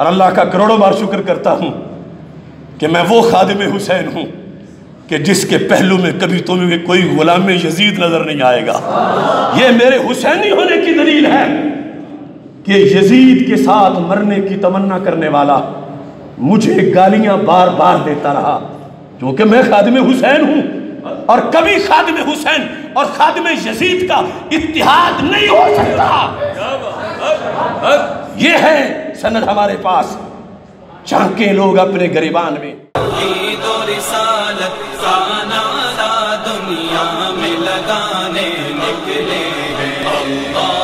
اور اللہ کا کروڑوں بار شکر کرتا ہوں کہ میں وہ خادم حسین ہوں کہ جس کے پہلو میں کبھی تمہیں کوئی غلام یزید نظر نہیں آئے گا۔ یہ میرے حسینی ہونے کی دلیل ہے کہ یزید کے ساتھ مرنے کی تمنا کرنے والا مجھے گالیاں بار بار دیتا رہا، کیونکہ میں خادم حسین ہوں۔ اور کبھی خادم حسین اور خادم یزید کا اتحاد نہیں ہو سکتا۔ یہ ہے سند ہمارے پاس چھانکے لوگ اپنے گریبان میں۔ عید و رسالت سانہ دا دنیا میں لگانے نکلے ہیں۔ اللہ